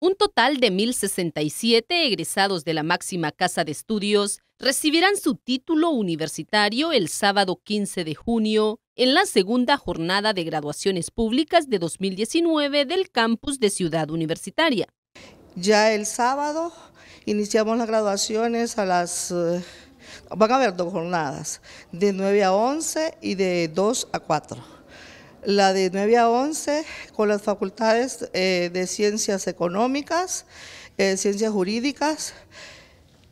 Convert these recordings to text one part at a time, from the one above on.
Un total de 1.067 egresados de la máxima casa de estudios recibirán su título universitario el sábado 15 de junio en la segunda jornada de graduaciones públicas de 2019 del campus de Ciudad Universitaria. Ya el sábado iniciamos las graduaciones a las... Eh, van a haber dos jornadas, de 9 a 11 y de 2 a 4 la de 9 a 11 con las facultades eh, de ciencias económicas, eh, ciencias jurídicas,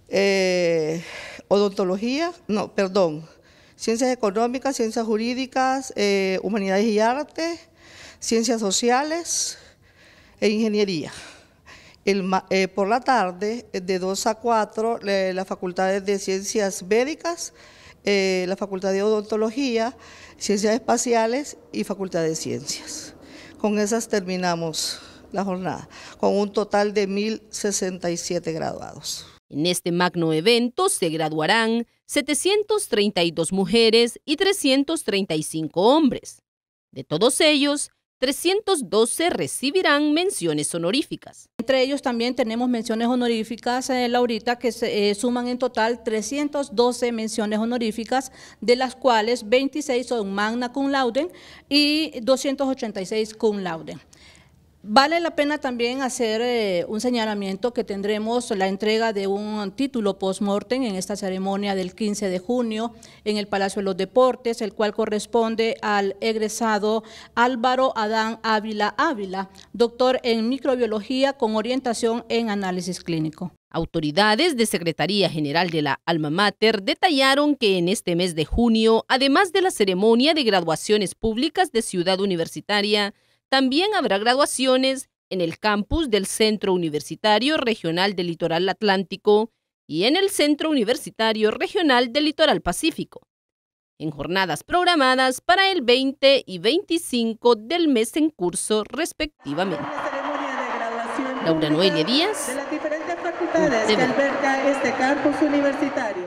eh, odontología, no, perdón, ciencias económicas, ciencias jurídicas, humanidades y arte, ciencias sociales e ingeniería. por la tarde, de 2 a 4, las facultades de ciencias médicas, la facultad de odontología, Ciencias Espaciales y Facultad de Ciencias. Con esas terminamos la jornada, con un total de 1.067 graduados. En este magno evento se graduarán 732 mujeres y 335 hombres. De todos ellos, 312 recibirán menciones honoríficas. Entre ellos también tenemos menciones honoríficas, eh, Laurita, que se, eh, suman en total 312 menciones honoríficas, de las cuales 26 son magna cum laude y 286 cum laude. Vale la pena también hacer eh, un señalamiento que tendremos la entrega de un título post-mortem en esta ceremonia del 15 de junio en el Palacio de los Deportes, el cual corresponde al egresado Álvaro Adán Ávila Ávila, doctor en microbiología con orientación en análisis clínico. Autoridades de Secretaría General de la Alma Mater detallaron que en este mes de junio, además de la ceremonia de graduaciones públicas de Ciudad Universitaria, también habrá graduaciones en el campus del Centro Universitario Regional del Litoral Atlántico y en el Centro Universitario Regional del Litoral Pacífico, en jornadas programadas para el 20 y 25 del mes en curso respectivamente. Laura Noelia Díaz. De las diferentes facultades que alberga este campus universitario.